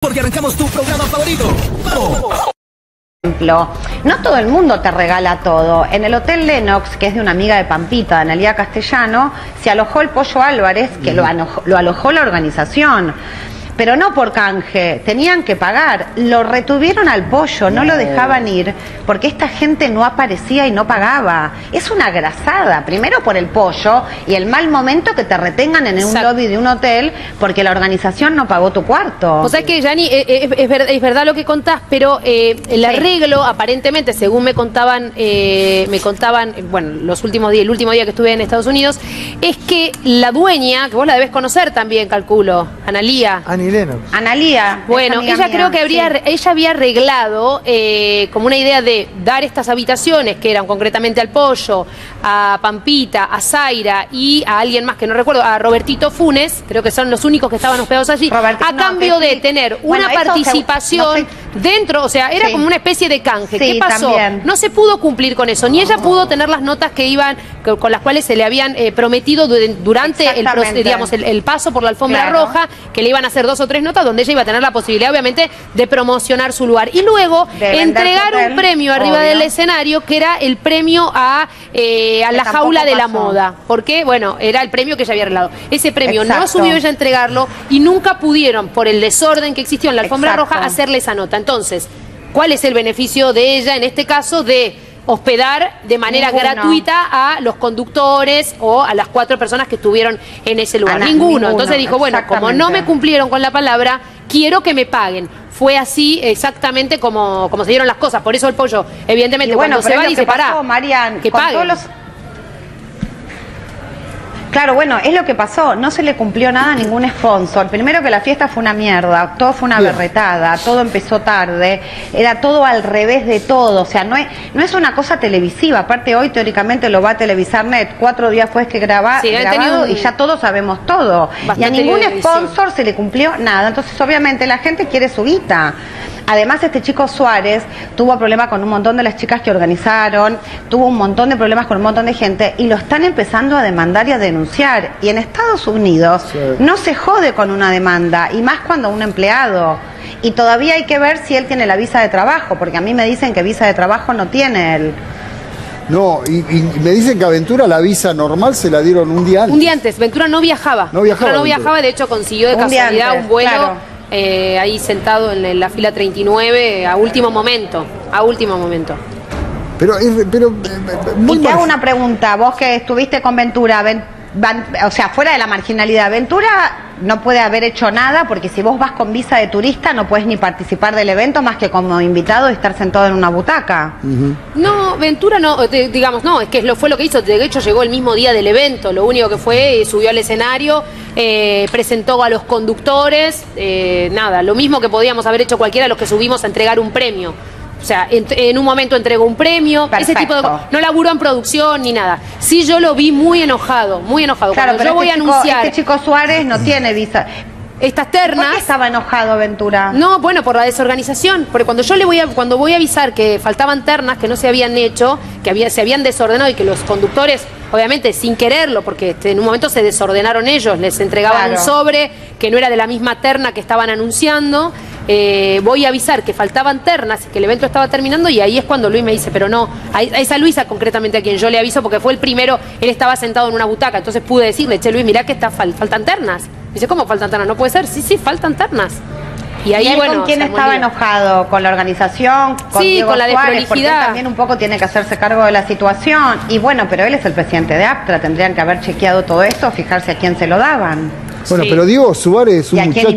Porque arrancamos tu programa favorito. ¡Vamos! ejemplo, no todo el mundo te regala todo. En el Hotel Lennox, que es de una amiga de Pampita, Analia Castellano, se alojó el Pollo Álvarez, que lo, alojó, lo alojó la organización. Pero no por canje, tenían que pagar. Lo retuvieron al pollo, no lo dejaban ir, porque esta gente no aparecía y no pagaba. Es una grasada, primero por el pollo y el mal momento que te retengan en un Exacto. lobby de un hotel porque la organización no pagó tu cuarto. O sea que, Yani, eh, eh, es, ver- es verdad lo que contás, pero eh, el Sí. arreglo, aparentemente, según me contaban, eh, me contaban, bueno, los últimos días, el último día que estuve en Estados Unidos, es que la dueña, que vos la debes conocer también, calculo, Analía. Annie Lennox. Analía. Bueno, ella mía, creo que habría, sí. ella había arreglado eh, como una idea de dar estas habitaciones, que eran concretamente al Pollo, a Pampita, a Zaira y a alguien más que no recuerdo, a Robertito Funes, creo que son los únicos que estaban hospedados allí, a no, cambio de tener Bueno, una se- participación no dentro, o sea, era Sí. como una especie de canje. Sí, ¿Qué pasó? también. No se pudo cumplir con eso, ni ella pudo tener las notas que iban, con las cuales se le habían eh, prometido du- durante el, digamos, el, el paso por la alfombra Claro. roja, que le iban a hacer dos o tres notas donde ella iba a tener la posibilidad, obviamente, de promocionar su lugar. Y luego De entregar un premio arriba obvio. del escenario, que era el premio a, eh, a la jaula de la pasó. moda. Porque, bueno, era el premio que ella había arreglado. Ese premio no Exacto. subió ella a entregarlo y nunca pudieron, por el desorden que existió en la alfombra Exacto. roja, hacerle esa nota. Entonces, ¿cuál es el beneficio de ella en este caso de hospedar de manera Ninguno. gratuita a los conductores o a las cuatro personas que estuvieron en ese lugar? Ninguno. ninguno, Entonces dijo, bueno, como no me cumplieron con la palabra, quiero que me paguen. Fue así exactamente como, como se dieron las cosas. Por eso el pollo, evidentemente, bueno, cuando se va dice, pará, Marian, que con paguen. todos los- Claro, bueno, es lo que pasó. No se le cumplió nada a ningún sponsor. Primero que la fiesta fue una mierda, todo fue una Bien. berretada, todo empezó tarde, era todo al revés de todo. O sea, no es, no es una cosa televisiva. Aparte, hoy teóricamente lo va a televisar Net. Cuatro días después que graba, Sí, han grabado tenido un- y ya todos sabemos todo. y a ningún sponsor se le cumplió nada. Entonces, obviamente, la gente quiere su guita. Además, este chico Suárez tuvo problemas con un montón de las chicas que organizaron, tuvo un montón de problemas con un montón de gente y lo están empezando a demandar y a denunciar. Y en Estados Unidos Sí. no se jode con una demanda, y más cuando un empleado. Y todavía hay que ver si él tiene la visa de trabajo, porque a mí me dicen que visa de trabajo no tiene él. No, y, y me dicen que Aventura la visa normal se la dieron un día antes. Un día antes, Ventura no viajaba. No viajaba, Ventura no Ventura. viajaba, de hecho consiguió de Un casualidad antes, un vuelo claro. Eh, ahí sentado en, la fila 39 a último momento. A último momento. Pero, es- pero eh, muy Y te hago una pregunta, vos que estuviste con Ventura, Ven- Van- o sea, fuera de la marginalidad, Ventura no puede haber hecho nada porque si vos vas con visa de turista no puedes ni participar del evento más que como invitado y estar sentado en una butaca. No, Ventura no, eh, digamos, no, es que lo, fue lo que hizo. De hecho, llegó el mismo día del evento. Lo único que fue, eh, subió al escenario, eh, presentó a los conductores, nada, lo mismo que podíamos haber hecho cualquiera los que subimos a entregar un premio. O sea, en, en un momento entregó un premio, ese tipo de Perfecto. No laburó en producción ni nada. Sí, yo lo vi muy enojado, muy enojado. Claro, Cuando pero yo voy este, a chico, anunciar este chico Suárez no tiene visa. estas ¿Por qué ternas. estaba enojado Ventura? No, bueno, por la desorganización. Porque cuando yo le voy a, cuando voy a avisar que faltaban ternas que no se habían hecho, que había, se habían desordenado y que los conductores, obviamente sin quererlo, porque este, en un momento se desordenaron ellos, les entregaban Claro. un sobre que no era de la misma terna que estaban anunciando. Eh, voy a avisar que faltaban ternas, que el evento estaba terminando y ahí es cuando Luis me dice, pero no, a, esa Luisa concretamente a quien yo le aviso porque fue el primero, él estaba sentado en una butaca, entonces pude decirle, che Luis, mirá que está, fal- faltan ternas. Dice, ¿cómo faltan ternas? No puede ser, sí, sí, faltan ternas. Y ahí, ¿Y él bueno, con quién estaba enojado? ¿Con la organización? ¿Con Sí, Diego con la Suárez? Porque él también un poco tiene que hacerse cargo de la situación. Y bueno, pero él es el presidente de APTRA, tendrían que haber chequeado todo esto, fijarse a quién se lo daban. Bueno, Sí. pero Diego Suárez es ¿Y un muchacho.